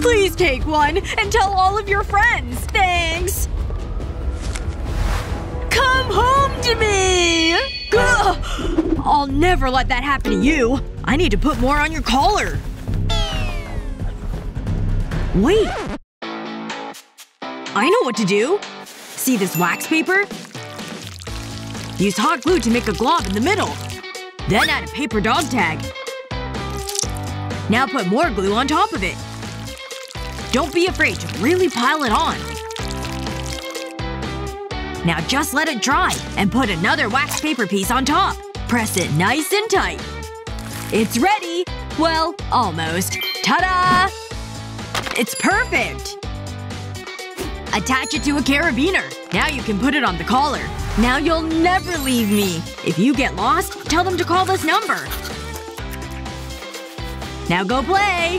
Please take one and tell all of your friends. Thanks. Come home to me! Ugh. I'll never let that happen to you. I need to put more on your collar. Wait. I know what to do. See this wax paper? Use hot glue to make a glob in the middle. Then add a paper dog tag. Now put more glue on top of it. Don't be afraid to really pile it on. Now just let it dry, and put another wax paper piece on top. Press it nice and tight. It's ready! Well, almost. Ta-da! It's perfect! Attach it to a carabiner. Now you can put it on the collar. Now you'll never leave me. If you get lost, tell them to call this number. Now go play!